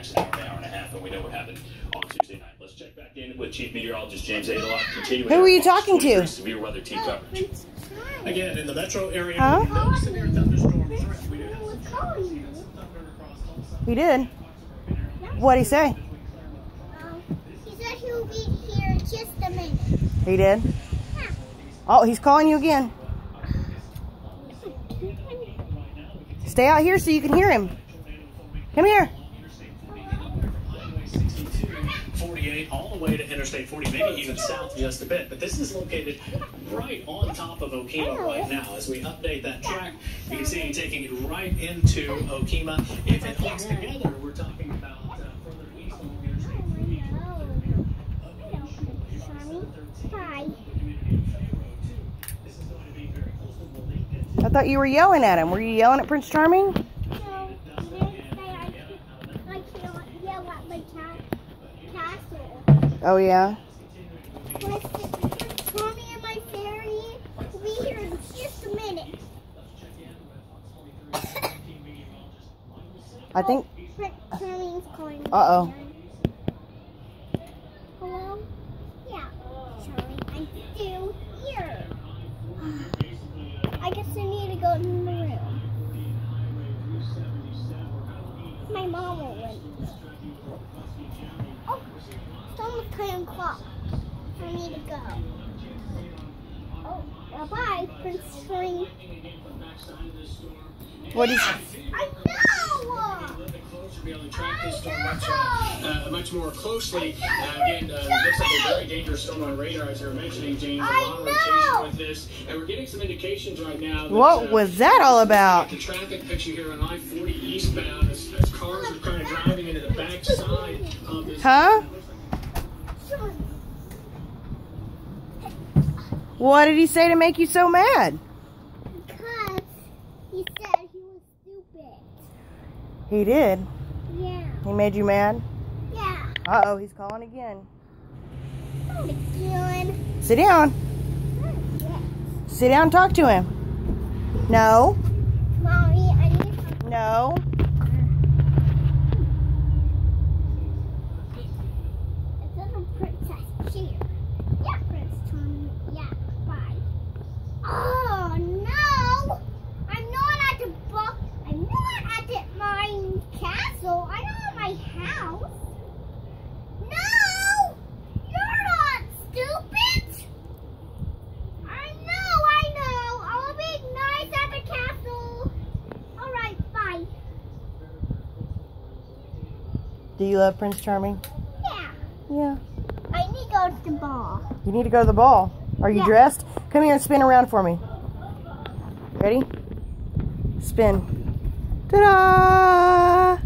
next hour, hour and a half, and we know what happened on Tuesday night. Let's check back in with Chief Meteorologist James Aydelott. Continuing Who our are you talking to? Severe weather team coverage. Again, in the metro area, Huh? no severe thunderstorm threat. We do have some calling you. thunder across all. He did. What'd he say? Um, he said he'll be here in just a minute. He did. Oh, he's calling you again. Stay out here so you can hear him. Come here. 48 all the way to Interstate 40, maybe even south just a bit. But this is located right on top of Okemah right now. As we update that track, you can see it taking it right into Okemah. If it holds together, we're talking about uh, further east along Interstate 40. Hi. This is going to be very close to the lake. I thought you were yelling at him. Were you yelling at Prince Charming? No, you didn't say I, I can't yell at my ca- castle. Oh, yeah. And my fairy will be here in just a minute. I think. Tommy's calling. Uh-oh. Hello? Yeah. Charlie, I'm still here. I guess I need to go in the room. My mom will win. Oh, it's almost 10 for me to go. Oh, bye-bye, Prince Spring. What do you? I know! closer, be track this storm much, uh, uh, much more closely. Uh, again, uh, looks like a very dangerous storm on radar, as you were mentioning, James. A I lot of know. rotation with this, and we're getting some indications right now. That, What uh, was that all about? The traffic picture here on I-40 eastbound, as, as cars are kind of driving into the back side of this. Huh? What did he say to make you so mad? Because he said he was stupid. He did. Yeah. He made you mad? Yeah. Uh oh, he's calling again. Again. Sit down. Yes. Sit down and talk to him. No. Mommy, I need No. It's a princess cheer. Yeah, Prince Tommy. Yeah, bye. Oh no! I'm not at the book. I'm not at the, my castle. I'm not at my house. No! You're not stupid. I know, I know. I'll be nice at the castle. All right, bye. Do you love Prince Charming? Yeah. Yeah. I need to go to the ball. You need to go to the ball. Are you Yeah. dressed? Come here and spin around for me. Ready? Spin. Ta-da!